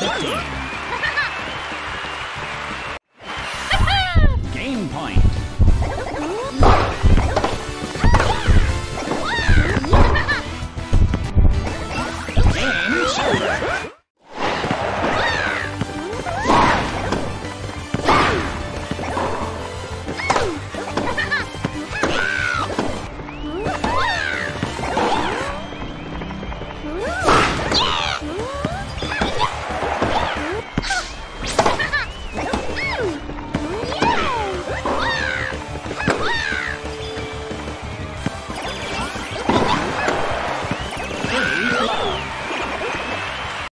Yeah!